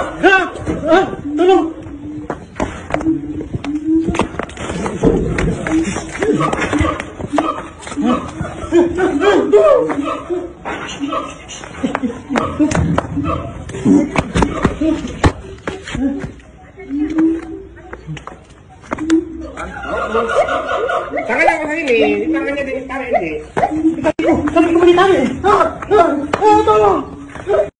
Ah, ah, tolong. Tangannya ke sini, tangannya ditarik ini. Kami kembali tarik. Ah, ah, ah, tolong.